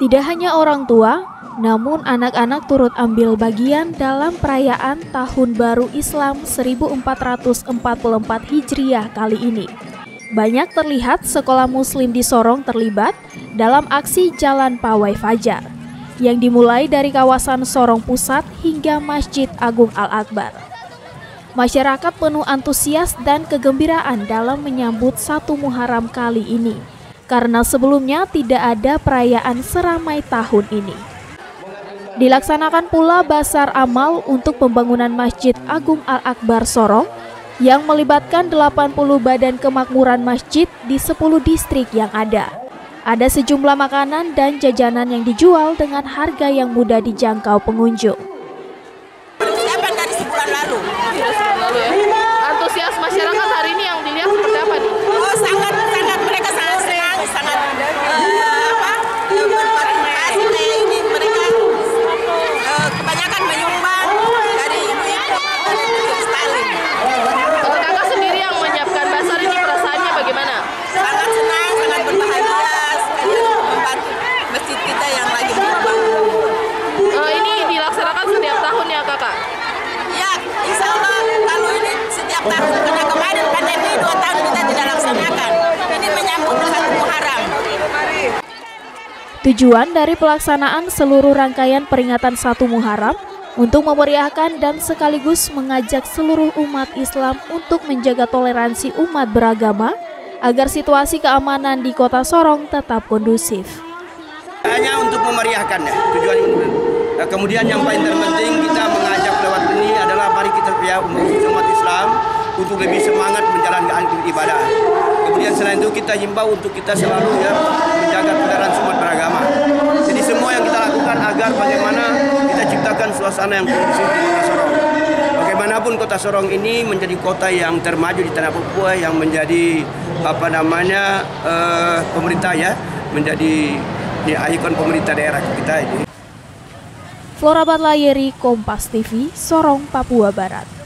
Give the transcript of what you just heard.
Tidak hanya orang tua, namun anak-anak turut ambil bagian dalam perayaan Tahun Baru Islam 1444 Hijriah kali ini. Banyak terlihat sekolah muslim di Sorong terlibat dalam aksi Jalan Pawai Fajar yang dimulai dari kawasan Sorong Pusat hingga Masjid Agung Al-Akbar. Masyarakat penuh antusias dan kegembiraan dalam menyambut satu Muharram kali ini karena sebelumnya tidak ada perayaan seramai tahun ini. Dilaksanakan pula Basar Amal untuk pembangunan Masjid Agung Al-Akbar Sorong yang melibatkan 80 badan kemakmuran masjid di 10 distrik yang ada. Ada sejumlah makanan dan jajanan yang dijual dengan harga yang mudah dijangkau pengunjung. Tahun karena kemarin pandemi dua tahun kita tidak laksanakan. Ini menyambut satu Muharram. Tujuan dari pelaksanaan seluruh rangkaian peringatan satu Muharram untuk memeriahkan dan sekaligus mengajak seluruh umat Islam untuk menjaga toleransi umat beragama agar situasi keamanan di kota Sorong tetap kondusif. hanya untuk memeriahkan ya tujuan Nah, kemudian yang paling terpenting kita mengajak untuk lebih semangat menjalankan ibadah. Kemudian selain itu kita himbau untuk kita selalu ya menjaga toleransi umat beragama. Jadi semua yang kita lakukan agar bagaimana kita ciptakan suasana yang kondusif di Kota Sorong. Bagaimanapun Kota Sorong ini menjadi kota yang termaju di tanah Papua yang menjadi apa namanya eh, pemerintah ya menjadi ya, ikon pemerintah daerah kita ini. Flora Batlayeri, Kompas TV, Sorong, Papua Barat.